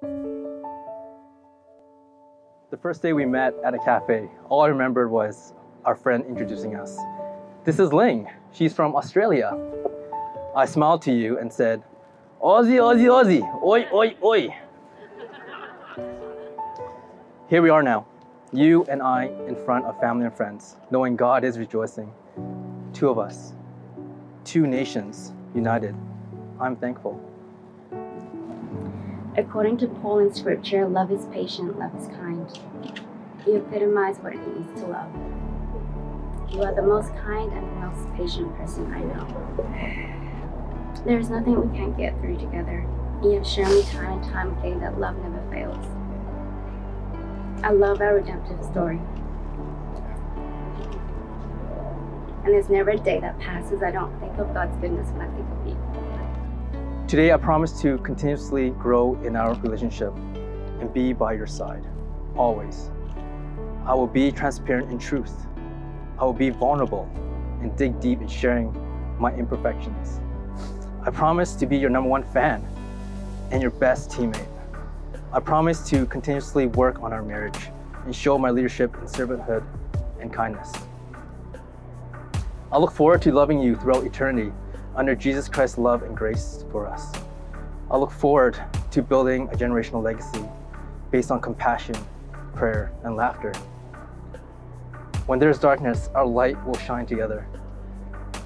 The first day we met at a cafe, all I remembered was our friend introducing us. This is Ling. She's from Australia. I smiled to you and said, Aussie, Aussie, Aussie, oi, oi, oi. Here we are now, you and I in front of family and friends, knowing God is rejoicing. Two of us, two nations united. I'm thankful. According to Paul in Scripture, love is patient, love is kind. You epitomize what it means to love. You are the most kind and most patient person I know. There is nothing we can't get through together. You have shown me time and time again that love never fails. I love our redemptive story. And there's never a day that passes I don't think of God's goodness when I think of you. Today, I promise to continuously grow in our relationship and be by your side, always. I will be transparent in truth. I will be vulnerable and dig deep in sharing my imperfections. I promise to be your number one fan and your best teammate. I promise to continuously work on our marriage and show my leadership in servanthood and kindness. I look forward to loving you throughout eternity under Jesus Christ's love and grace for us. I look forward to building a generational legacy based on compassion, prayer, and laughter. When there is darkness, our light will shine together.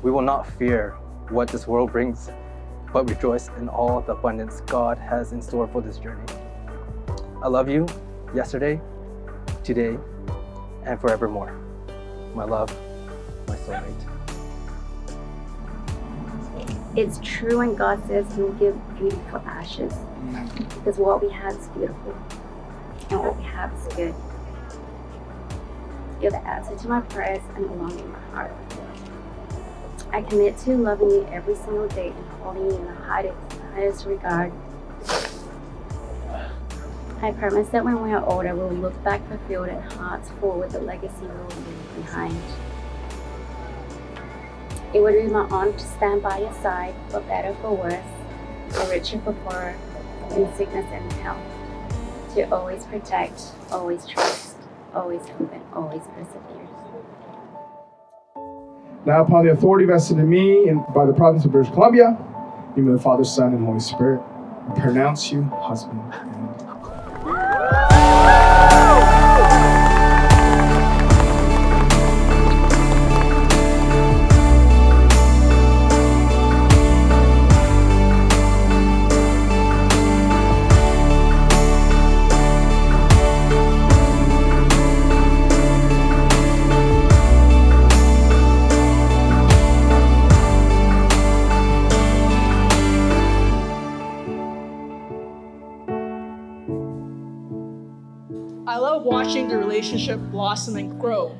We will not fear what this world brings, but rejoice in all the abundance God has in store for this journey. I love you yesterday, today, and forevermore. My love, my soulmate. It's true when God says He will give beauty for ashes. Because what we have is beautiful. And what we have is good. You're the answer to my prayers and the longing in my heart. I commit to loving you every single day and holding you in the highest, highest regard. I promise that when we are older, we'll look back fulfilled and hearts full with the legacy we will leave behind. It would be my honor to stand by your side, for better, for worse, for richer, for poorer, in sickness and in health. To always protect, always trust, always hope, and always persevere. Now, upon the authority vested in me and by the province of British Columbia, in the Father, Son, and Holy Spirit, pronounce you husband watching the relationship blossom and grow.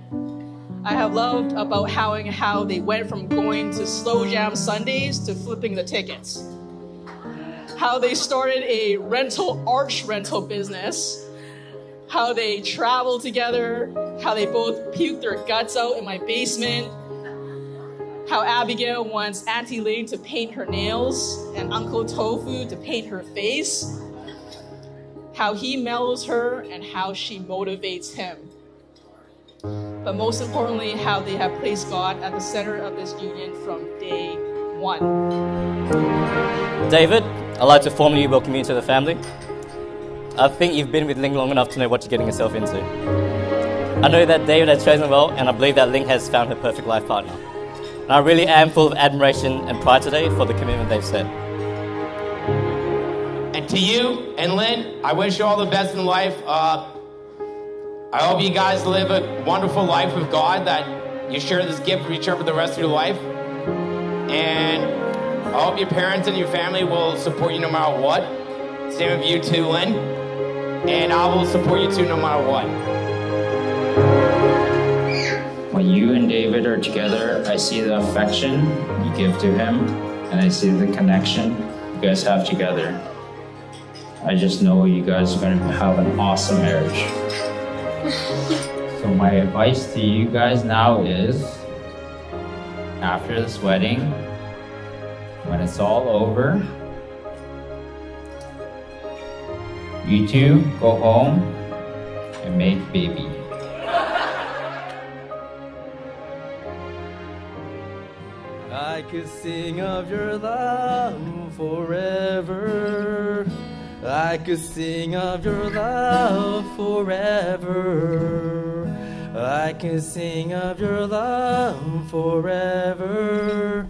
I have loved about how and how they went from going to slow jam Sundays to flipping the tickets. How they started a rental arch rental business. How they traveled together. How they both puked their guts out in my basement. How Abigail wants Auntie Lane to paint her nails and Uncle Tofu to paint her face how he mellows her and how she motivates him. But most importantly, how they have placed God at the center of this union from day one. David, I'd like to formally welcome you into the family. I think you've been with Ling long enough to know what you're getting yourself into. I know that David has chosen well, and I believe that Ling has found her perfect life partner. And I really am full of admiration and pride today for the commitment they've set. To you and Lynn, I wish you all the best in life. Uh, I hope you guys live a wonderful life with God, that you share this gift with each other for the rest of your life. And I hope your parents and your family will support you no matter what. Same with you too, Lynn. And I will support you too no matter what. When you and David are together, I see the affection you give to him, and I see the connection you guys have together. I just know you guys are going to have an awesome marriage. So, my advice to you guys now is after this wedding, when it's all over, You two go home and make baby. I could sing of your love forever. I could sing of your love forever. I could sing of your love forever.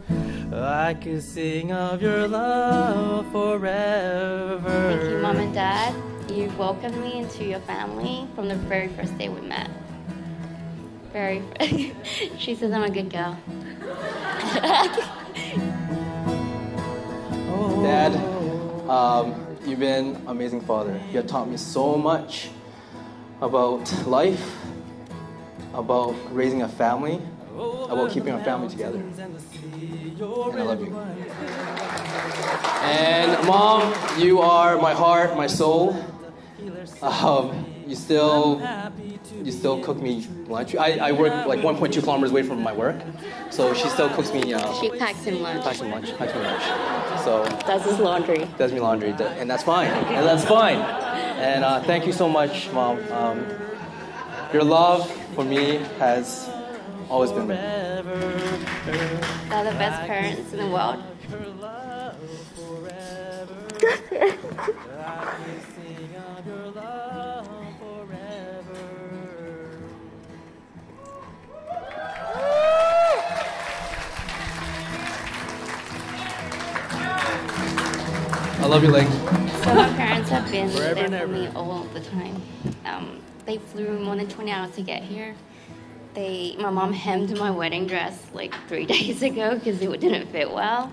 I could sing of your love forever. Thank you, Mom and Dad. You welcomed me into your family from the very first day we met. Very. she says I'm a good girl. Dad, um, you've been amazing father. You have taught me so much about life, about raising a family, about keeping our family together. And I love you. And mom, you are my heart, my soul. Um, you still, you still cook me lunch. I, I work like 1.2 kilometers away from my work, so she still cooks me. Uh, She packs him lunch. packs me lunch. Packs me lunch. So Does his laundry. does me laundry, and that's fine. And that's fine. And uh, thank you so much, mom. Um, your love for me has always been there. They're the best parents in the world. love you, Ling. So my parents have been Forever there for ever. me all the time. Um, they flew more than 20 hours to get here. They, my mom hemmed my wedding dress like three days ago because it didn't fit well.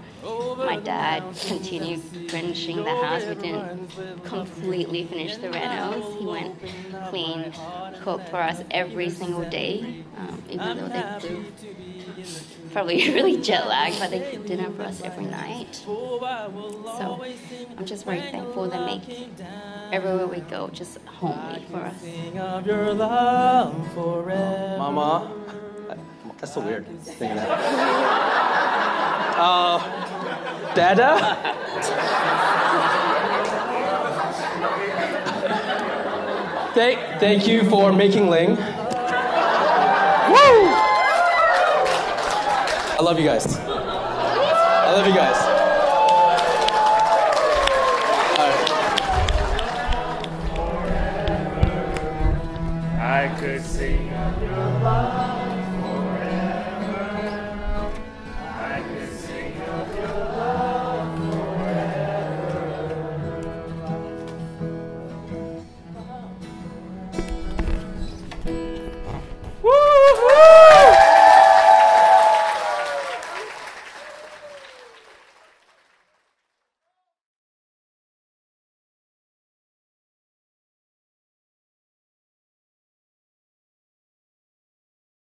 My dad continued finishing the house. We didn't completely finish the renos. He went clean, cooked for us every single day, um, even though they flew probably really jet lagged, but they cook dinner for us every night. So I'm just very thankful they make everywhere we go just homely for us. of your love forever. Mama, that's so weird. Saying that. Uh, Dada. Thank, thank you for making Ling. Woo! I love you guys. I love you guys. I could